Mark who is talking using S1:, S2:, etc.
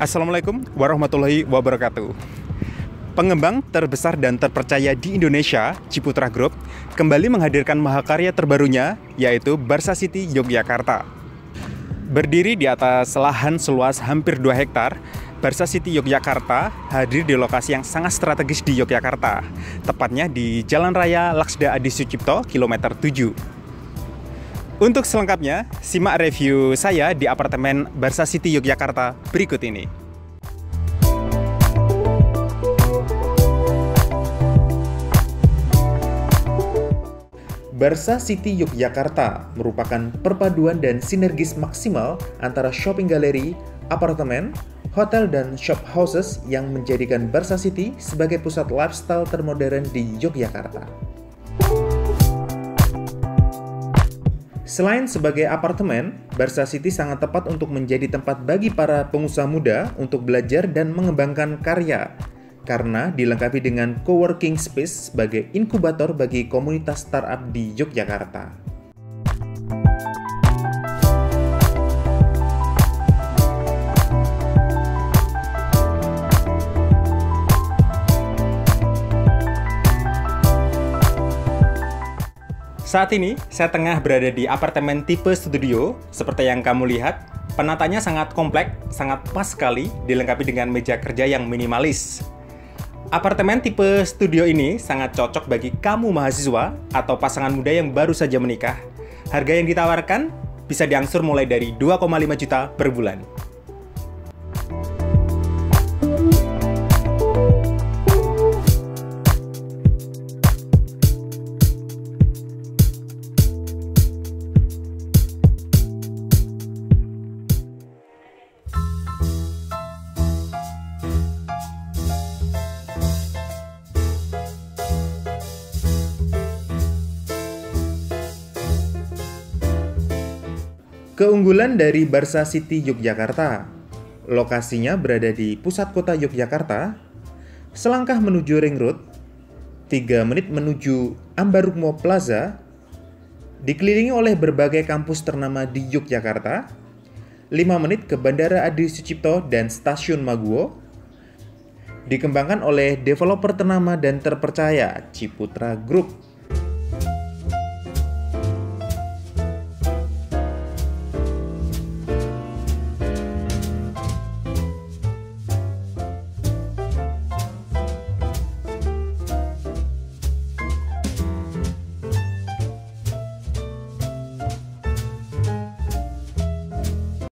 S1: Assalamualaikum warahmatullahi wabarakatuh. Pengembang terbesar dan terpercaya di Indonesia, Ciputra Group, kembali menghadirkan mahakarya terbarunya, yaitu Barsa City Yogyakarta. Berdiri di atas lahan seluas hampir 2 hektar, Barsa City Yogyakarta hadir di lokasi yang sangat strategis di Yogyakarta, tepatnya di Jalan Raya Laksda Adi Sucipto, kilometer 7. Untuk selengkapnya, simak review saya di apartemen Barsa City Yogyakarta berikut ini. Barsa City Yogyakarta merupakan perpaduan dan sinergis maksimal antara shopping gallery, apartemen, hotel, dan shop houses yang menjadikan Barsa City sebagai pusat lifestyle termodern di Yogyakarta. Selain sebagai apartemen, Barsa City sangat tepat untuk menjadi tempat bagi para pengusaha muda untuk belajar dan mengembangkan karya. Karena dilengkapi dengan coworking space sebagai inkubator bagi komunitas startup di Yogyakarta. Saat ini, saya tengah berada di apartemen tipe studio. Seperti yang kamu lihat, penatanya sangat kompleks, sangat pas sekali, dilengkapi dengan meja kerja yang minimalis. Apartemen tipe studio ini sangat cocok bagi kamu mahasiswa atau pasangan muda yang baru saja menikah. Harga yang ditawarkan bisa diangsur mulai dari 2,5 juta per bulan. Keunggulan dari Barsa City Yogyakarta. Lokasinya berada di pusat kota Yogyakarta, selangkah menuju Ring Road, 3 menit menuju Ambarukmo Plaza, dikelilingi oleh berbagai kampus ternama di Yogyakarta, 5 menit ke Bandara Adi Sucipto dan Stasiun Maguwo, dikembangkan oleh developer ternama dan terpercaya Ciputra Group